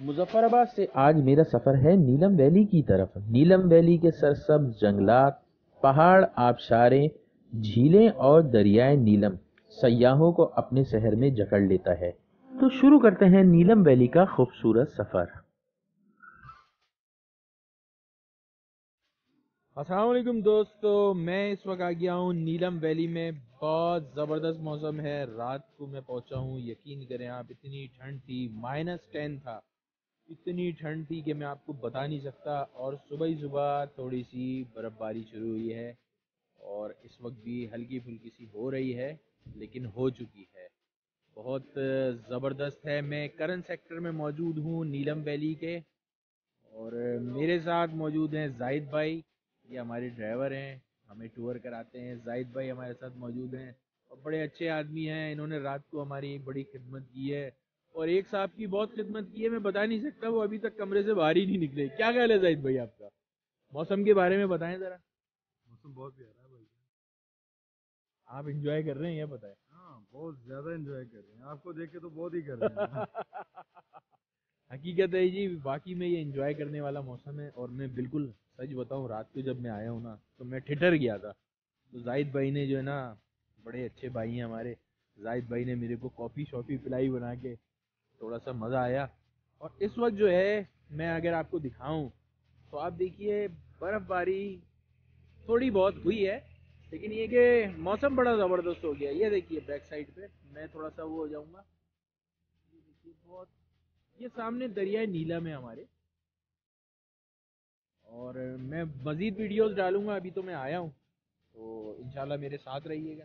मुजफ्फराबाद से आज मेरा सफ़र है नीलम वैली की तरफ़। नीलम वैली के सरसब्ज जंगलात, पहाड़, आबशारे, झीलें और दरियाए नीलम सयाहों को अपने शहर में जकड़ लेता है। तो शुरू करते हैं नीलम वैली का खूबसूरत सफ़र। असलम दोस्तों, मैं इस वक्त आ गया हूँ नीलम वैली में। बहुत ज़बरदस्त मौसम है। रात को मैं पहुँचा हूँ, यकीन करें आप, इतनी ठंड थी। माइनस टेन था। इतनी ठंड थी कि मैं आपको बता नहीं सकता और सुबह ही सुबह थोड़ी सी बर्फ़बारी शुरू हुई है और इस वक्त भी हल्की फुल्की सी हो रही है, लेकिन हो चुकी है। बहुत ज़बरदस्त है। मैं करन सेक्टर में मौजूद हूँ, नीलम वैली के और मेरे साथ मौजूद हैं जाहिद भाई। ये हमारे ड्राइवर हैं। हमें टूर कराते हैं। जाहिद भाई हमारे साथ मौजूद हैं और बड़े अच्छे आदमी हैं। इन्होंने रात को हमारी बड़ी खिदमत की है। और एक साहब की बहुत खिदमत की है मैं बता नहीं सकता वो अभी तक कमरे से बाहर ही नहीं निकले। क्या ख्याल है जाहिद भाई आपका? मौसम के बारे में बताएँ ज़रा। मौसम बहुत प्यारा है भाई। आप इंजॉय कर रहे हैं ये बताएँ। हाँ बहुत ज़्यादा इंजॉय कर रहे हैं। आपको देख के तो बहुत ही कर रहे हैं। हकीकत है जी बाकी में ये इंजॉय करने वाला मौसम है और मैं बिल्कुल सच बताऊँ रात को जब मैं आया हूँ ना तो मैं ठिठर गया था। तो जाहिद भाई ने जो है ना बड़े अच्छे भाई हैं हमारे। जाहिद भाई ने मेरे को कॉफ़ी शॉफ़ी पिलाई बना के थोड़ा सा मज़ा आया। और इस वक्त जो है, मैं अगर आपको दिखाऊँ तो आप देखिए, बर्फ़बारी थोड़ी बहुत हुई है, लेकिन ये कि मौसम बड़ा ज़बरदस्त हो गया। ये देखिए बैक साइड पे, मैं थोड़ा सा वो हो जाऊँगा। ये देखिए, बहुत, ये सामने दरिया नीलम है हमारे। और मैं मज़ीद वीडियोस डालूँगा, अभी तो मैं आया हूँ। तो इंशाल्लाह मेरे साथ रहिएगा।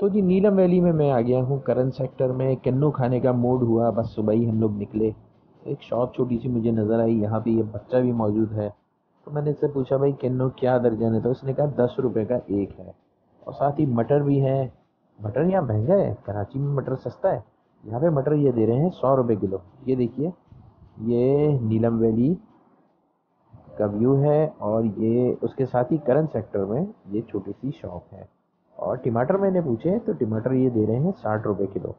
तो जी, नीलम वैली में मैं आ गया हूँ। करन सेक्टर में किन्नू खाने का मूड हुआ। बस सुबह ही हम लोग निकले। एक शॉप छोटी सी मुझे नज़र आई। यहाँ पे ये बच्चा भी मौजूद है। तो मैंने इससे पूछा, भाई, किन्नू क्या दर्जन है? तो उसने कहा, दस रुपये का एक है। और साथ ही मटर भी है। मटर यहाँ महँगा है? कराची में मटर सस्ता है? यहाँ पे मटर ये दे रहे हैं सौ रुपये किलो। ये देखिए, ये नीलम वैली का व्यू है और ये, उसके साथ ही करन सेक्टर में ये छोटी सी शॉप है। और टमाटर मैंने पूछे तो टमाटर ये दे रहे हैं साठ रुपये किलो।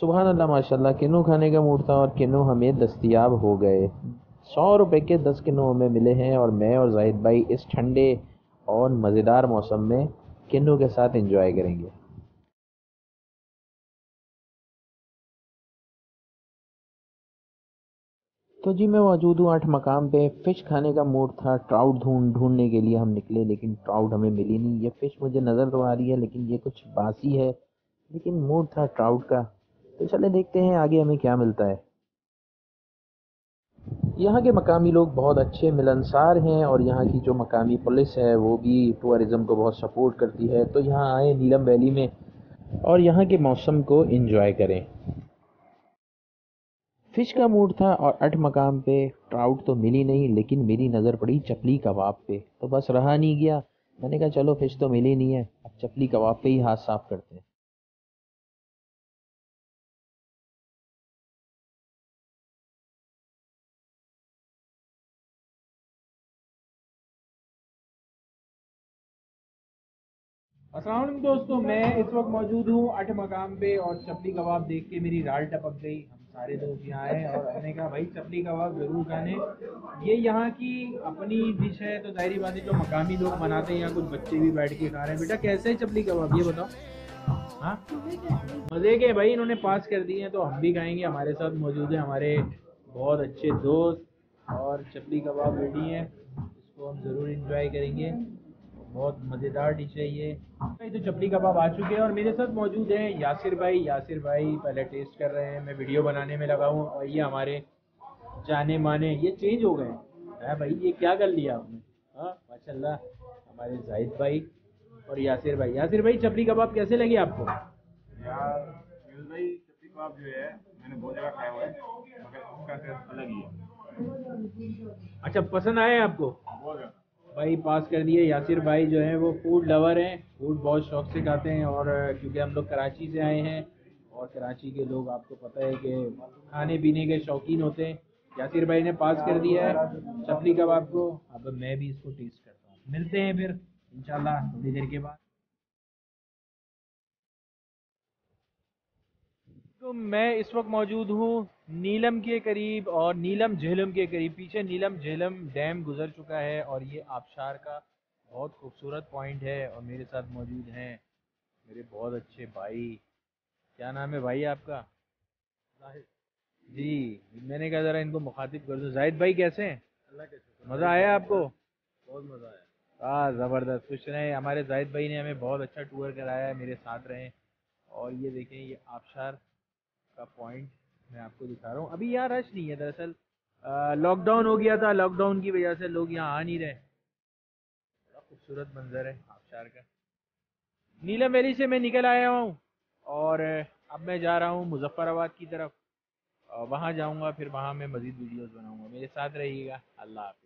सुबह अल्लाह माशाल्लाह, किन्नू खाने का मूड था और किन्नू हमें दस्तियाब हो गए। सौ रुपये के दस किन्नू हमें मिले हैं और मैं और जाहिद भाई इस ठंडे और मज़ेदार मौसम में किन्नू के साथ इंजॉय करेंगे। तो जी, मैं मौजूद हूँ आठ मकाम पे। फ़िश खाने का मूड था, ट्राउट ढूंढ ढूँढने के लिए हम निकले, लेकिन ट्राउट हमें मिली नहीं। ये फ़िश मुझे नज़र तो आ रही है, लेकिन ये कुछ बासी है, लेकिन मूड था ट्राउट का। तो चले देखते हैं आगे हमें क्या मिलता है। यहाँ के मकामी लोग बहुत अच्छे मिलनसार हैं, और यहाँ की जो मकामी पुलिस है, वो भी टूरिज़म को बहुत सपोर्ट करती है। तो यहाँ आए नीलम वैली में, और यहाँ के मौसम को इंजॉय करें। फ़िश का मूड था और अट मकाम पे ट्राउट तो मिली नहीं, लेकिन मेरी नज़र पड़ी चपली कबाब पे। तो बस रहा नहीं गया। मैंने कहा, चलो, फ़िश तो मिली नहीं है। अब चपली कबाब पे ही हाथ साफ़ करते हैं। असलम दोस्तों, मैं इस वक्त मौजूद हूँ अठ मकाम पे और चपली कबाब देख के मेरी राल टपक गई। सारे दोस्त यहाँ आए और हमने कहा, भाई, चपली कबाब ज़रूर खाने ये यहाँ की अपनी डिश है तो जाहरी बात है, जो मकामी लोग बनाते हैं, यहाँ कुछ बच्चे भी बैठ के खा रहे हैं। बेटा, कैसे है चपली कबाब? ये बताओ। हाँ? मज़े के भाई, इन्होंने पास कर दिए हैं तो हम भी खाएँगे। हमारे साथ मौजूद है हमारे बहुत अच्छे दोस्त और चपली कबाब रेडी हैं। इसको हम ज़रूर इंजॉय करेंगे। बहुत मज़ेदार डिश है ये। भाई तो चपली कबाब आ चुके हैं और मेरे साथ मौजूद हैं यासिर भाई। यासिर भाई पहले टेस्ट कर रहे हैं। मैं वीडियो बनाने में लगा हूँ और ये हमारे जाने माने ये चेंज हो गए हैं। भाई ये क्या कर लिया आपने? हाँ माशाल्लाह हमारे जाहिद भाई और यासिर भाई। यासिर भाई चपली कबाब कैसे लगे आपको? यार भाई चपली कबाब जो है मैंने बहुत जगह खाया हुआ है मगर उसका टेस्ट अलग ही है। अच्छा पसंद आए आपको? बहुत ज़्यादा। भाई पास कर दिए। यासिर भाई जो है वो फ़ूड लवर हैं। फ़ूड बहुत शौक से खाते हैं और क्योंकि हम लोग कराची से आए हैं और कराची के लोग आपको पता है कि खाने पीने के शौकीन होते हैं। यासिर भाई ने पास कर दिया है। चपली कबाब को। अब मैं भी इसको टेस्ट करता हूँ। मिलते हैं फिर, इंशाल्लाह थोड़ी देर के बाद। तो मैं इस वक्त मौजूद हूँ नीलम के करीब और नीलम झेलम के करीब। पीछे नीलम झेलम डैम गुजर चुका है और ये आबशार का बहुत खूबसूरत पॉइंट है और मेरे साथ मौजूद हैं मेरे बहुत अच्छे भाई। क्या नाम है भाई आपका? जी मैंने कहा ज़रा इनको मुखातिब कर दूँ। जाहिद भाई कैसे हैं? मज़ा आया आपको? बहुत मज़ा आया। हाँ ज़बरदस्त। खुश रहें। हमारे जाहिद भाई ने हमें बहुत अच्छा टूर कराया है मेरे साथ रहें। और ये देखें ये आबशार का पॉइंट मैं आपको दिखा रहा हूँ। अभी यहाँ रश नहीं है दरअसल। लॉकडाउन हो गया था। लॉकडाउन की वजह से लोग यहाँ आ नहीं रहे। बड़ा खूबसूरत मंजर है आबशार का। नीलम वैली से मैं निकल आया हूँ और अब मैं जा रहा हूँ मुजफ्फराबाद की तरफ़। वहाँ जाऊँगा, फिर वहाँ मैं मज़ीद वीडियोज़ बनाऊँगा। मेरे साथ रहिएगा। अल्लाह हाफिज़।